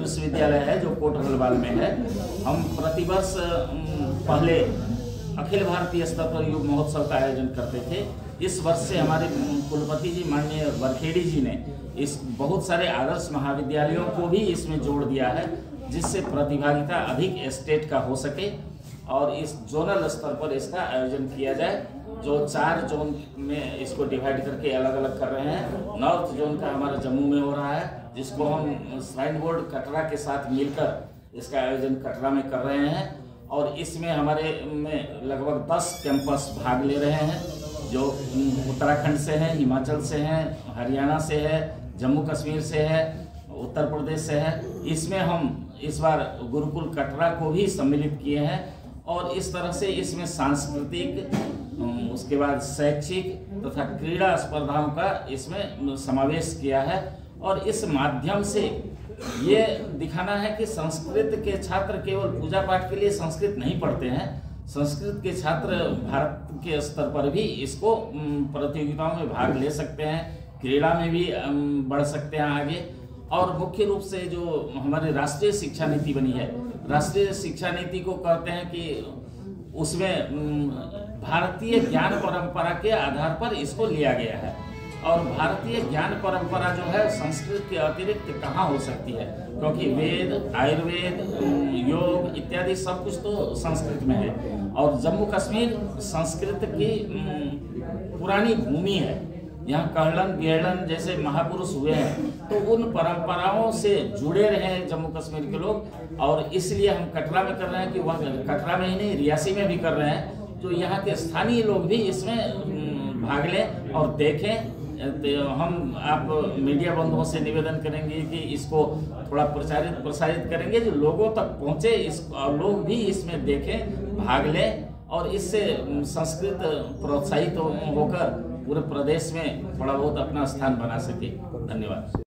विश्वविद्यालय है, जो कोट गलवाल में है। हम प्रतिवर्ष पहले अखिल भारतीय स्तर पर युग महोत्सव का आयोजन करते थे। इस वर्ष से हमारे कुलपति जी, माननीय बरखेड़ी जी ने इस बहुत सारे आदर्श महाविद्यालयों को भी इसमें जोड़ दिया है, जिससे प्रतिभागिता अधिक स्टेट का हो सके और इस जोनल स्तर पर इसका आयोजन किया जाए। जो चार जोन में इसको डिवाइड करके अलग अलग कर रहे हैं। नॉर्थ जोन का हमारा जम्मू में हो रहा है जिसको हम श्राइन बोर्ड कटरा के साथ मिलकर इसका आयोजन कटरा में कर रहे हैं और इसमें हमारे में लगभग 10 कैंपस भाग ले रहे हैं, जो उत्तराखंड से हैं, हिमाचल से हैं, हरियाणा से है, जम्मू कश्मीर से है, उत्तर प्रदेश से है। इसमें हम इस बार गुरुकुल कटरा को भी सम्मिलित किए हैं और इस तरह से इसमें सांस्कृतिक उसके बाद शैक्षिक तथा क्रीड़ा स्पर्धाओं का इसमें समावेश किया है। और इस माध्यम से ये दिखाना है कि संस्कृत के छात्र केवल पूजा पाठ के लिए संस्कृत नहीं पढ़ते हैं। संस्कृत के छात्र भारत के स्तर पर भी इसको प्रतियोगिताओं में भाग ले सकते हैं, क्रीड़ा में भी बढ़ सकते हैं आगे। और मुख्य रूप से जो हमारी राष्ट्रीय शिक्षा नीति बनी है, राष्ट्रीय शिक्षा नीति को कहते हैं कि उसमें भारतीय ज्ञान परंपरा के आधार पर इसको लिया गया है। और भारतीय ज्ञान परंपरा जो है संस्कृत के अतिरिक्त कहाँ हो सकती है? क्योंकि वेद, आयुर्वेद, योग इत्यादि सब कुछ तो संस्कृत में है। और जम्मू कश्मीर संस्कृत की पुरानी भूमि है। यहाँ कर्णन बिहलन जैसे महापुरुष हुए हैं। तो उन परंपराओं से जुड़े रहे हैं जम्मू कश्मीर के लोग। और इसलिए हम कटरा में कर रहे हैं कि वह कटरा में ही नहीं, रियासी में भी कर रहे हैं। तो यहाँ के स्थानीय लोग भी इसमें भाग लें और देखें। हम आप मीडिया बंधुओं से निवेदन करेंगे कि इसको थोड़ा प्रचारित प्रसारित करेंगे, जो लोगों तक पहुँचे, इस और लोग भी इसमें देखें, भाग लें, और इससे संस्कृत प्रोत्साहित होकर पूरे प्रदेश में थोड़ा बहुत अपना स्थान बना सके। धन्यवाद।